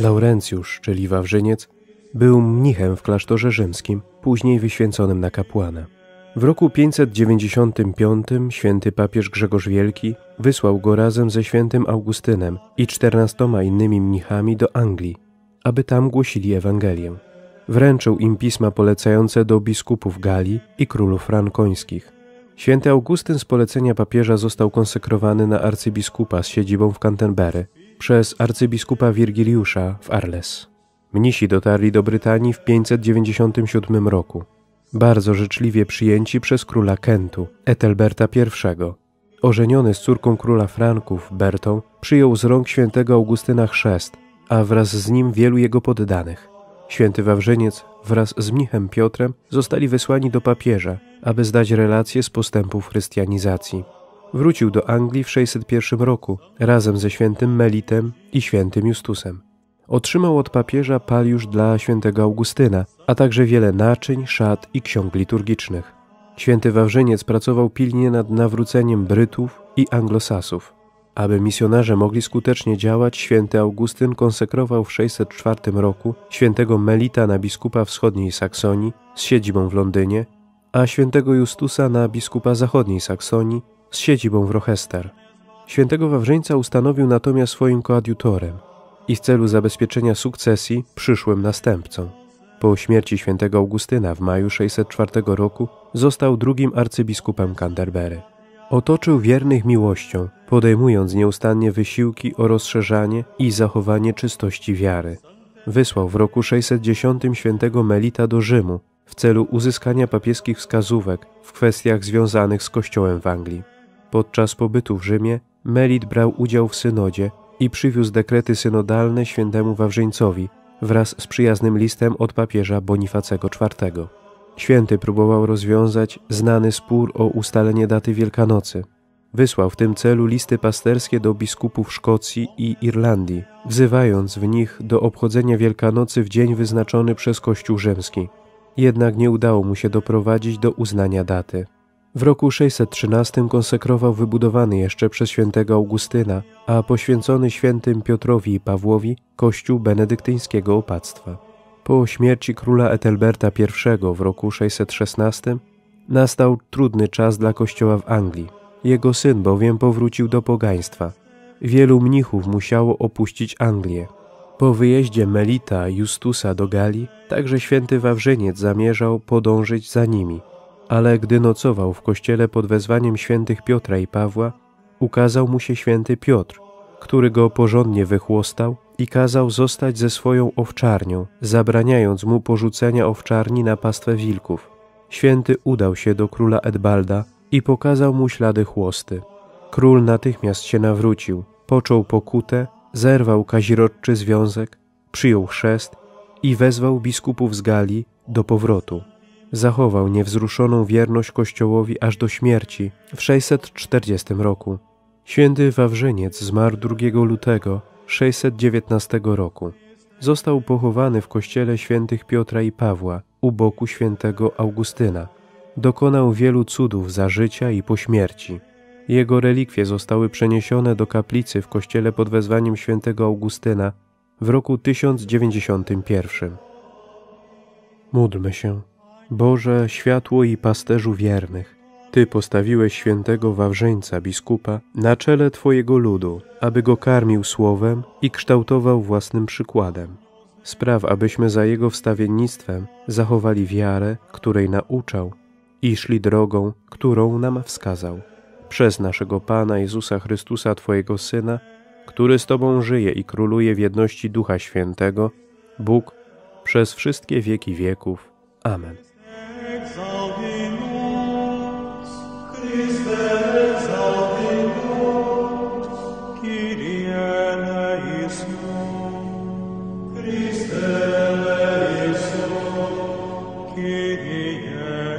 Laurencjusz, czyli Wawrzyniec, był mnichem w klasztorze rzymskim, później wyświęconym na kapłana. W roku 595 święty papież Grzegorz Wielki wysłał go razem ze świętym Augustynem i czternastoma innymi mnichami do Anglii, aby tam głosili Ewangelię. Wręczył im pisma polecające do biskupów Galii i królów frankońskich. Święty Augustyn z polecenia papieża został konsekrowany na arcybiskupa z siedzibą w Canterbury przez arcybiskupa Wirgiliusza w Arles. Mnisi dotarli do Brytanii w 597 roku. Bardzo życzliwie przyjęci przez króla Kentu, Ethelberta I. Ożeniony z córką króla Franków, Bertą, przyjął z rąk świętego Augustyna chrzest, a wraz z nim wielu jego poddanych. Święty Wawrzyniec wraz z mnichem Piotrem zostali wysłani do papieża, aby zdać relacje z postępów chrystianizacji. Wrócił do Anglii w 601 roku razem ze świętym Melitem i świętym Justusem. Otrzymał od papieża paliusz dla świętego Augustyna, a także wiele naczyń, szat i ksiąg liturgicznych. Święty Wawrzyniec pracował pilnie nad nawróceniem Brytów i Anglosasów. Aby misjonarze mogli skutecznie działać, święty Augustyn konsekrował w 604 roku świętego Melita na biskupa wschodniej Saksonii z siedzibą w Londynie, a świętego Justusa na biskupa zachodniej Saksonii z siedzibą w Rochester. Świętego Wawrzyńca ustanowił natomiast swoim koadjutorem i w celu zabezpieczenia sukcesji przyszłym następcą. Po śmierci świętego Augustyna w maju 604 roku został drugim arcybiskupem Canterbury. Otoczył wiernych miłością, podejmując nieustannie wysiłki o rozszerzanie i zachowanie czystości wiary. Wysłał w roku 610 świętego Melita do Rzymu w celu uzyskania papieskich wskazówek w kwestiach związanych z Kościołem w Anglii. Podczas pobytu w Rzymie Melit brał udział w synodzie i przywiózł dekrety synodalne świętemu Wawrzyńcowi wraz z przyjaznym listem od papieża Bonifacego IV. Święty próbował rozwiązać znany spór o ustalenie daty Wielkanocy. Wysłał w tym celu listy pasterskie do biskupów Szkocji i Irlandii, wzywając w nich do obchodzenia Wielkanocy w dzień wyznaczony przez Kościół Rzymski. Jednak nie udało mu się doprowadzić do uznania daty. W roku 613 konsekrował wybudowany jeszcze przez świętego Augustyna, a poświęcony świętym Piotrowi i Pawłowi kościół benedyktyńskiego opactwa. Po śmierci króla Ethelberta I w roku 616 nastał trudny czas dla kościoła w Anglii. Jego syn bowiem powrócił do pogaństwa. Wielu mnichów musiało opuścić Anglię. Po wyjeździe Melita Justusa do Galii, także święty Wawrzyniec zamierzał podążyć za nimi. Ale gdy nocował w kościele pod wezwaniem świętych Piotra i Pawła, ukazał mu się święty Piotr, który go porządnie wychłostał i kazał zostać ze swoją owczarnią, zabraniając mu porzucenia owczarni na pastwę wilków. Święty udał się do króla Edbalda i pokazał mu ślady chłosty. Król natychmiast się nawrócił, począł pokutę, zerwał kazirodczy związek, przyjął chrzest i wezwał biskupów z Galii do powrotu. Zachował niewzruszoną wierność Kościołowi aż do śmierci w 640 roku. Święty Wawrzyniec zmarł 2 lutego 619 roku. Został pochowany w kościele świętych Piotra i Pawła u boku świętego Augustyna. Dokonał wielu cudów za życia i po śmierci. Jego relikwie zostały przeniesione do kaplicy w kościele pod wezwaniem świętego Augustyna w roku 1091. Módlmy się. Boże, światło i pasterzu wiernych, Ty postawiłeś świętego Wawrzyńca, biskupa, na czele Twojego ludu, aby go karmił słowem i kształtował własnym przykładem. Spraw, abyśmy za jego wstawiennictwem zachowali wiarę, której nauczał i szli drogą, którą nam wskazał. Przez naszego Pana Jezusa Chrystusa, Twojego Syna, który z Tobą żyje i króluje w jedności Ducha Świętego, Bóg przez wszystkie wieki wieków. Amen. Amen.